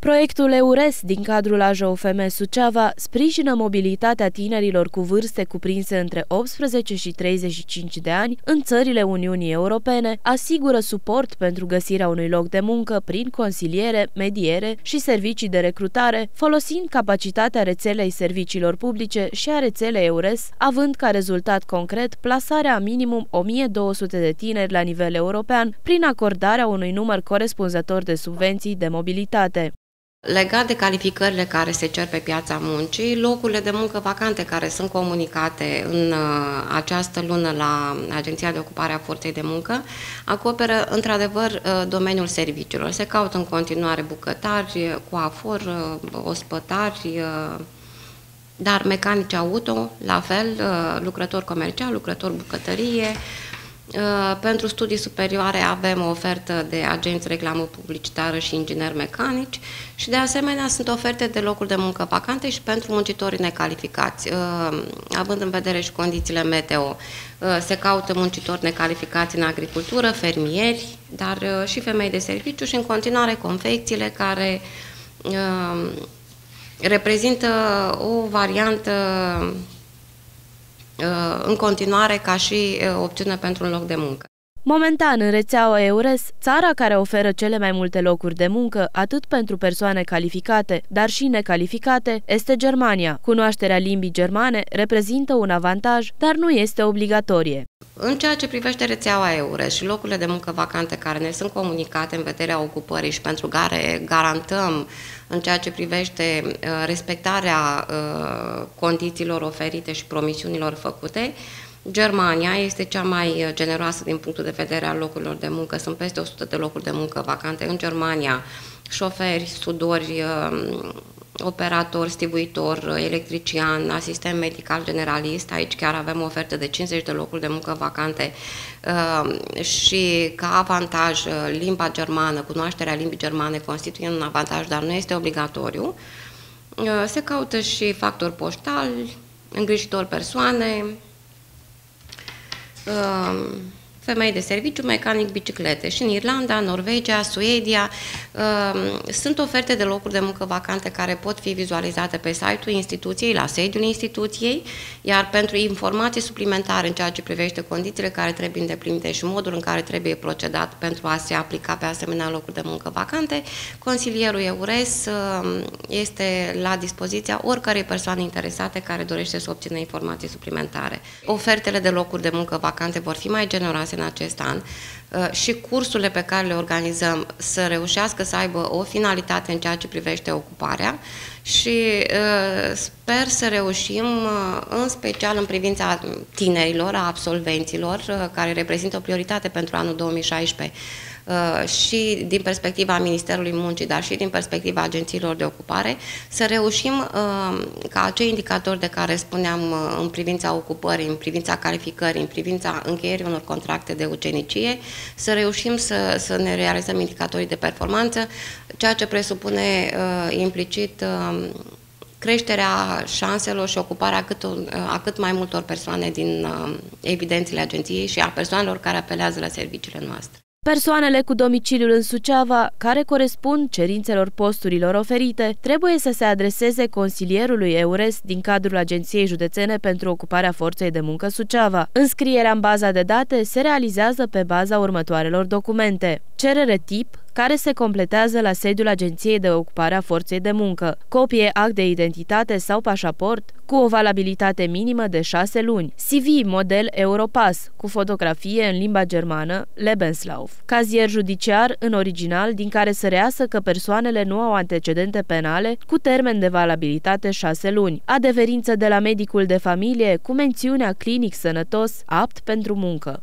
Proiectul EURES din cadrul AJOFM Suceava sprijină mobilitatea tinerilor cu vârste cuprinse între 18 și 35 de ani în țările Uniunii Europene, asigură suport pentru găsirea unui loc de muncă prin consiliere, mediere și servicii de recrutare, folosind capacitatea rețelei serviciilor publice și a rețelei EURES, având ca rezultat concret plasarea a minimum 1200 de tineri la nivel european prin acordarea unui număr corespunzător de subvenții de mobilitate. Legat de calificările care se cer pe piața muncii, locurile de muncă vacante care sunt comunicate în uh, această lună la Agenția de Ocupare a Forței de Muncă acoperă într-adevăr uh, domeniul serviciilor. Se caută în continuare bucătari, coafor, uh, ospătari, dar mecanici auto, la fel, lucrător comercial, lucrător bucătărie, Uh, pentru studii superioare avem o ofertă de agenți reclamă publicitară și ingineri mecanici și de asemenea sunt oferte de locuri de muncă vacante și pentru muncitorii necalificați. Uh, având în vedere și condițiile meteo, uh, se caută muncitori necalificați în agricultură, fermieri, dar și femei de serviciu și în continuare confecțiile care reprezintă o variantă Uh, în continuare ca și uh, opțiune pentru un loc de muncă. Momentan, în rețeaua EURES, țara care oferă cele mai multe locuri de muncă, atât pentru persoane calificate, dar și necalificate, este Germania. Cunoașterea limbii germane reprezintă un avantaj, dar nu este obligatorie. În ceea ce privește rețeaua EURES și locurile de muncă vacante care ne sunt comunicate în vederea ocupării și pentru care garantăm în ceea ce privește uh, respectarea uh, condițiilor oferite și promisiunilor făcute, Germania este cea mai generoasă din punctul de vedere al locurilor de muncă. Sunt peste 100 de locuri de muncă vacante în Germania, șoferi, sudori, uh, operator, stivuitor, electrician, asistent medical generalist. Aici chiar avem o ofertă de 50 de locuri de muncă vacante uh, și ca avantaj uh, limba germană, cunoașterea limbii germane constituie un avantaj, dar nu este obligatoriu. Se caută și factori poștali, îngrijitori persoane, femei de serviciu, mecanic biciclete. Și în Irlanda, Norvegia, Suedia uh, sunt oferte de locuri de muncă vacante care pot fi vizualizate pe site-ul instituției, la sediul instituției, iar pentru informații suplimentare în ceea ce privește condițiile care trebuie îndeplinite și modul în care trebuie procedat pentru a se aplica pe asemenea locuri de muncă vacante, consilierul EURES uh, este la dispoziția oricărei persoane interesate care dorește să obțină informații suplimentare. Ofertele de locuri de muncă vacante vor fi mai generoase în acest an uh, și cursurile pe care le organizăm să reușească să aibă o finalitate în ceea ce privește ocuparea și uh, sper să reușim, uh, în special în privința tinerilor, a absolvenților, care reprezintă o prioritate pentru anul 2016, Uh, și din perspectiva Ministerului Muncii, dar și din perspectiva agențiilor de ocupare, să reușim uh, ca acei indicatori de care spuneam uh, în privința ocupării, în privința calificării, în privința încheierii unor contracte de ucenicie, să reușim să, să ne realizăm indicatorii de performanță, ceea ce presupune implicit creșterea șanselor și ocuparea cât, a cât mai multor persoane din evidențele agenției și a persoanelor care apelează la serviciile noastre. Persoanele cu domiciliul în Suceava, care corespund cerințelor posturilor oferite, trebuie să se adreseze consilierului EURES din cadrul Agenției Județene pentru Ocuparea Forței de Muncă Suceava. Înscrierea în baza de date se realizează pe baza următoarelor documente. Cerere tip, care se completează la sediul Agenției de Ocupare a Forței de Muncă, copie act de identitate sau pașaport cu o valabilitate minimă de 6 luni, CV model Europass cu fotografie în limba germană, Lebenslauf, cazier judiciar în original din care să reasă că persoanele nu au antecedente penale cu termen de valabilitate 6 luni, adeverință de la medicul de familie cu mențiunea clinic sănătos apt pentru muncă.